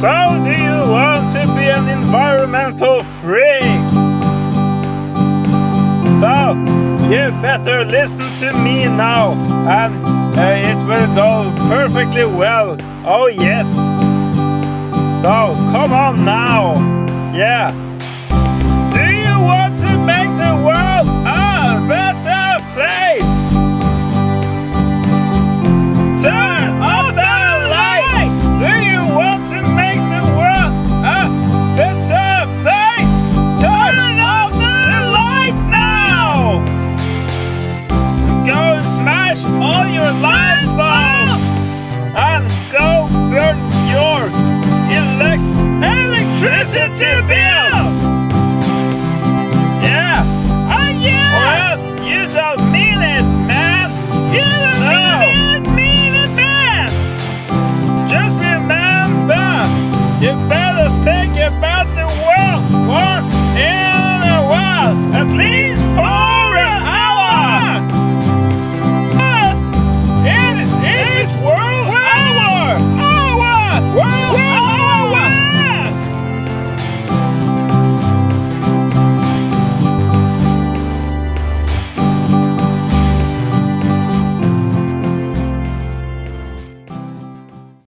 So, do you want to be an environmental freak? So, you better listen to me now, and uh, it will go perfectly well. Oh, yes. So, come on now. Yeah. Transitive